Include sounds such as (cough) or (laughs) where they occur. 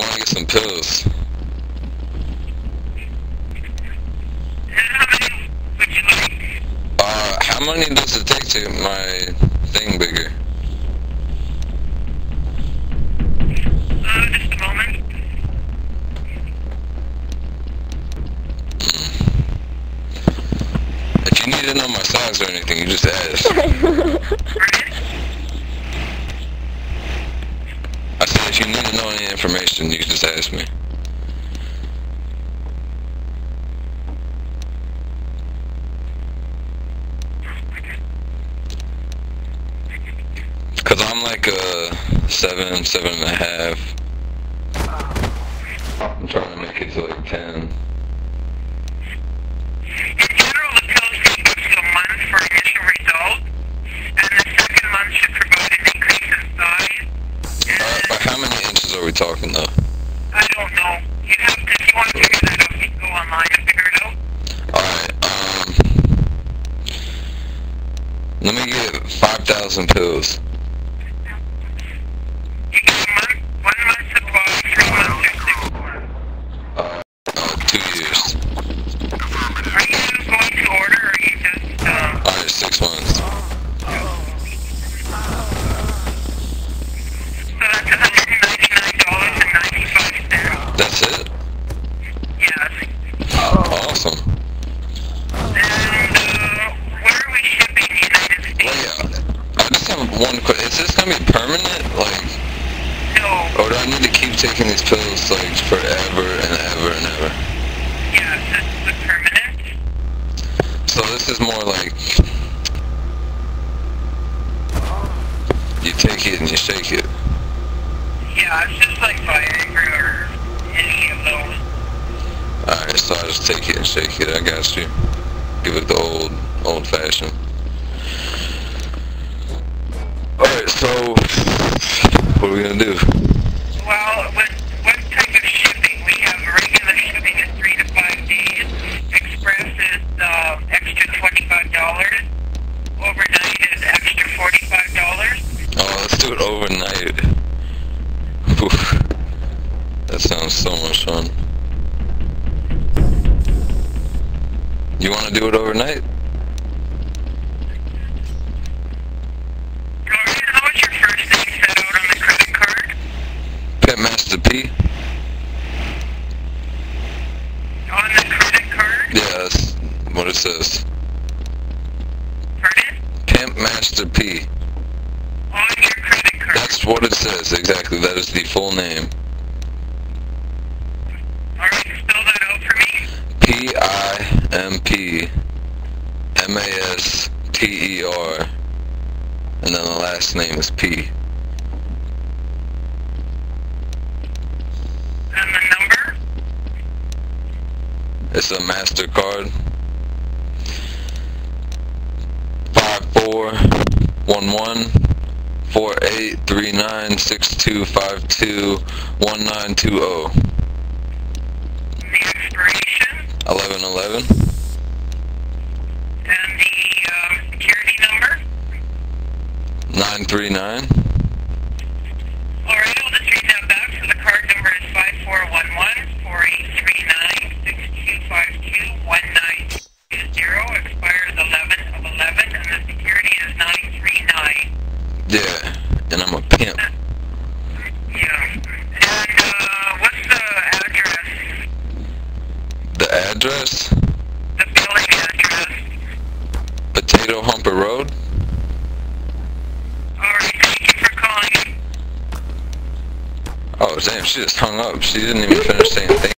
want to get some pills. How many would you like? Uh, how many does it take to get my thing bigger? Uh, just a moment. If you need to know my size or anything, you just ask. (laughs) (laughs) Pardon? I said if you need to know any information, you just ask me. Cause I'm like a seven, seven and a half. I'm trying to make it to like ten. We talking though? I don't know. You have to, if you want to figure that out, you can go online and figure it out. Alright, um. Let me get 5,000 pills. One question. Is this gonna be permanent? Like, No. or do I need to keep taking these pills, like, forever and ever and ever? Yeah, it's the permanent. So this is more like. You take it and you shake it. Yeah, it's just like Viagra or any of those. Alright, so I just take it and shake it. I got you. Give it the old, old fashioned. So. What are we gonna do? Well, what, what type of shipping? We have regular shipping is three to five days. Express is uh, extra twenty-five dollars. Overnight is extra forty-five dollars. Oh, let's do it overnight. Oof. That sounds so much fun. You wanna do it overnight? Master P? On the credit card? That's what it says. Pardon? Pimp Master P. On your credit card. That's what it says, exactly. That is the full name. Alright, spell that out for me. P I M P M A S T E R. And then the last name is P. It's a MasterCard. Five four one one four eight three nine six two five two one nine two oh. The expiration? Eleven eleven. And the uh, security number? Nine three nine. Yeah. And I'm a pimp. Yeah. And uh, what's the address? The address? The billing address? Potato Humper Road? Alright, thank you for calling. Oh damn, she just hung up. She didn't even finish saying thank